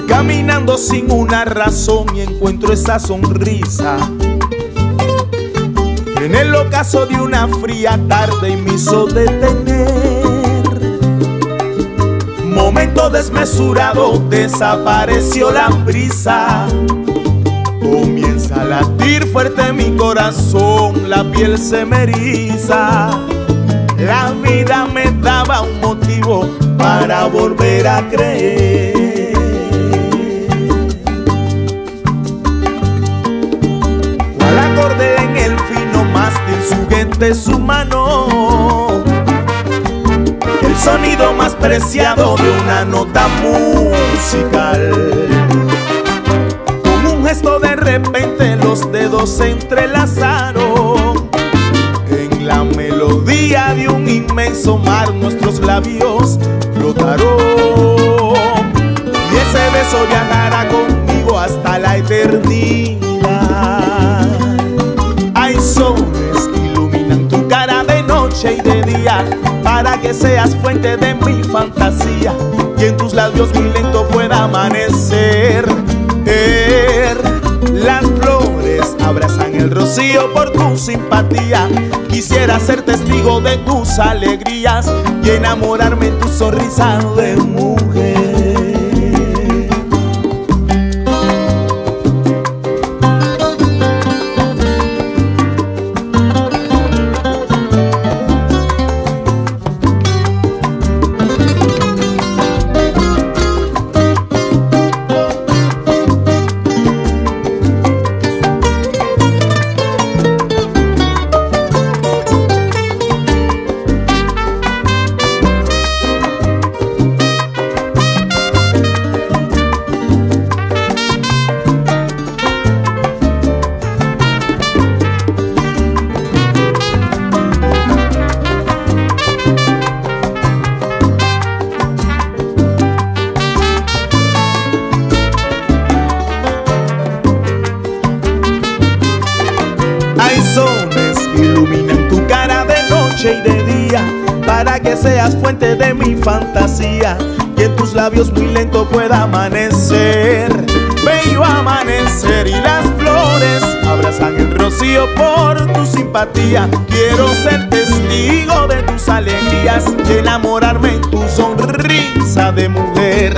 caminando sin una razón y encuentro esa sonrisa. En el ocaso de una fría tarde y me hizo detener. Momento desmesurado, desapareció la brisa. Comienza a latir fuerte mi corazón, la piel se me eriza. La vida me daba un motivo para volver a creer. Gente, su mano. El sonido más preciado de una nota musical. Con un gesto de repente los dedos se entrelazaron. En la melodía de un inmenso mar nuestros labios flotaron. Y ese beso viajará conmigo hasta la eternidad. Y de día para que seas fuente de mi fantasía y en tus labios mi lento pueda amanecer. Er, las flores abrazan el rocío por tu simpatía. Quisiera ser testigo de tus alegrías y enamorarme en tu sonrisa de mujer. Y de día para que seas fuente de mi fantasía y en tus labios muy lento pueda amanecer. Bello amanecer y las flores abrazan el rocío por tu simpatía. Quiero ser testigo de tus alegrías, enamorarme en tu sonrisa de mujer.